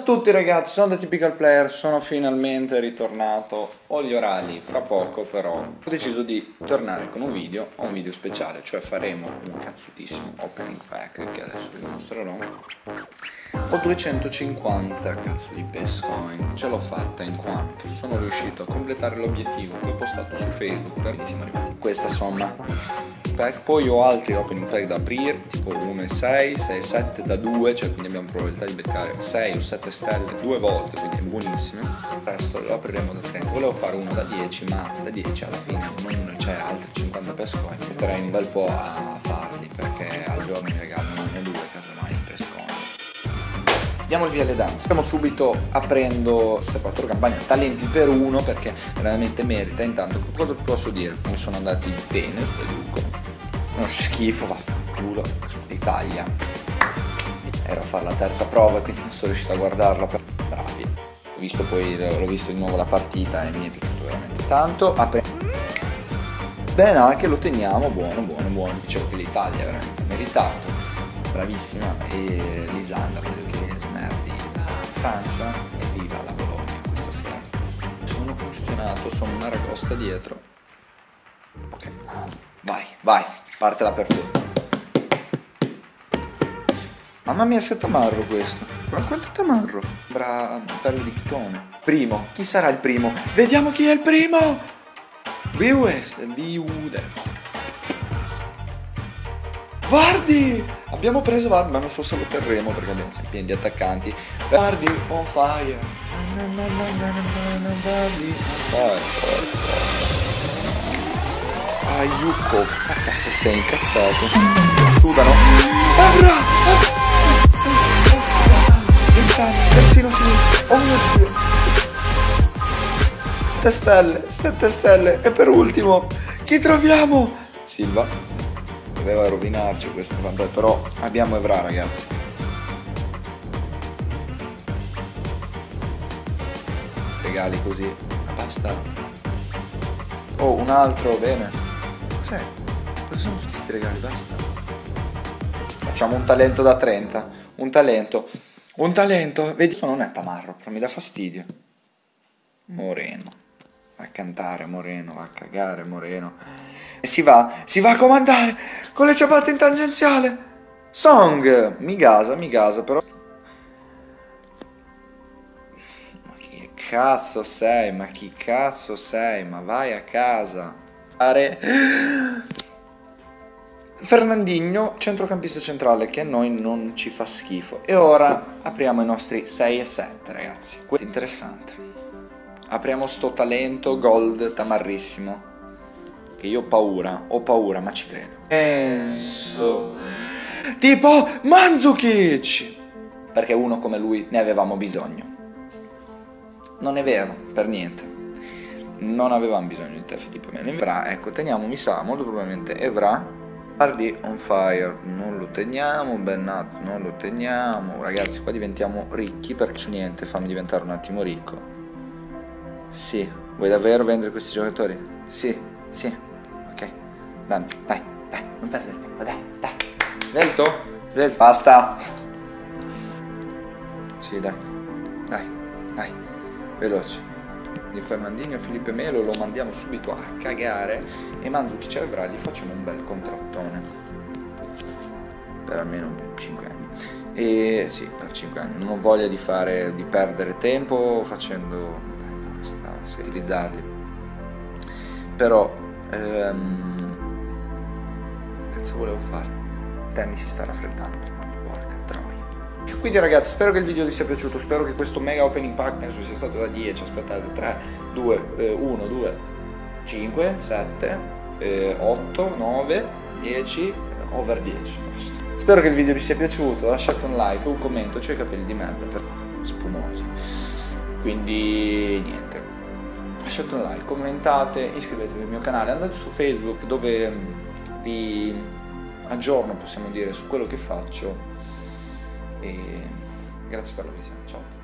a tutti ragazzi, sono The Typical Player, sono finalmente ritornato. Ho gli orali fra poco però ho deciso di tornare con un video, un video speciale, cioè faremo un cazzutissimo opening pack che adesso vi mostrerò. Ho 250 cazzo di Pescoin, ce l'ho fatta in quanto sono riuscito a completare l'obiettivo che ho postato su Facebook, quindi siamo arrivati a questa somma pack, poi ho altri opening pack da aprire, tipo 1 e 6, 6 e 7 da 2, cioè quindi abbiamo probabilità di beccare 6 o 7 stelle due volte, quindi è buonissimo. Il resto lo apriremo da 30. Volevo fare uno da 10, ma da 10 alla fine non c'è altri 50 pescoin. Metterei un bel po' a farli perché al giorno mi regalano uno o due, casomai in pescoin. Diamo il via alle danze. Stiamo subito aprendo separato campagna talenti per uno perché veramente merita. Intanto cosa vi posso dire? Mi sono andati bene, deduco uno schifo, vaffanculo. Italia. Ero a fare la terza prova quindi non sono riuscito a guardarla. Bravi. Ho visto poi, l'ho visto di nuovo la partita e mi è piaciuto veramente tanto. Apre... Bene, anche lo teniamo, buono, buono, buono. Dicevo che l'Italia veramente meritato. Bravissima. E l'Islanda, voglio che smerdi la Francia e viva la Bologna questa sera. Sono custionato, sono una ragosta dietro. Ok, vai, vai. Parte l'apertura. Mamma mia, se tamarro questo. Ma quanto è tamarro? Bra... pelle di pitone. Primo. Chi sarà il primo? Vediamo chi è il primo! Viewers. Viewers. Vardi! Abbiamo preso Vardi, ma non so se lo terremo perché abbiamo sempre di attaccanti. Vardi on fire. Vardi on fire. Ayuko. Ah, se sei incazzato. Sudano. Abra! Vent'anni, terzino sinistro. Oh mio dio. 7 stelle, 7 stelle. E per ultimo, chi troviamo? Silva. Doveva rovinarci questo fantasma, però abbiamo Evra ragazzi. Regali così. Basta. Oh, un altro, bene. Cosa sono tutti questi regali? Basta. Facciamo un talento da 30. Un talento. Un talento. Vedi, non è tamarro, però mi dà fastidio. Moreno. Va a cantare Moreno, va a cagare Moreno. E si va, si va a comandare con le ciabatte in tangenziale. Song. Mi gasa, mi gasa, però... Ma chi cazzo sei? Ma chi cazzo sei? Ma vai a casa. Fernandinho, centrocampista centrale, che a noi non ci fa schifo. E ora apriamo i nostri 6 e 7, ragazzi. Questo è interessante. Apriamo sto talento gold tamarrissimo. Che io ho paura, ho paura, ma ci credo. Penso. Tipo Manzukic! Perché uno come lui ne avevamo bisogno. Non è vero, per niente non avevamo bisogno di te Filippo Melo Evra ecco teniamo mi sa molto probabilmente Evra. Hardy on fire non lo teniamo Bennat non lo teniamo. Ragazzi qua diventiamo ricchi perché niente fammi diventare un attimo ricco. Sì. Vuoi davvero vendere questi giocatori? sì sì. Ok. Dai dai dai non perdere tempo dai dai. Velto? Velto basta. Sì dai. Dai dai. Veloce di Fernandinho e Felipe Melo lo mandiamo subito a cagare e Manzuki avrà gli facciamo un bel contrattone. Per almeno 5 anni. E sì per 5 anni. Non ho voglia di fare di perdere tempo facendo dai basta utilizzarli però ehm, cazzo volevo fare? Te si sta raffreddando quindi ragazzi spero che il video vi sia piaciuto, spero che questo mega opening pack penso sia stato da 10, aspettate 3, 2, eh, 1, 2, 5, 7, eh, 8, 9, 10, over 10. Basta. Spero che il video vi sia piaciuto, lasciate un like, un commento, c'ho i capelli di merda per spumosi. Quindi niente, lasciate un like, commentate, iscrivetevi al mio canale, andate su Facebook dove vi aggiorno, possiamo dire, su quello che faccio e grazie per la visione, ciao a tutti.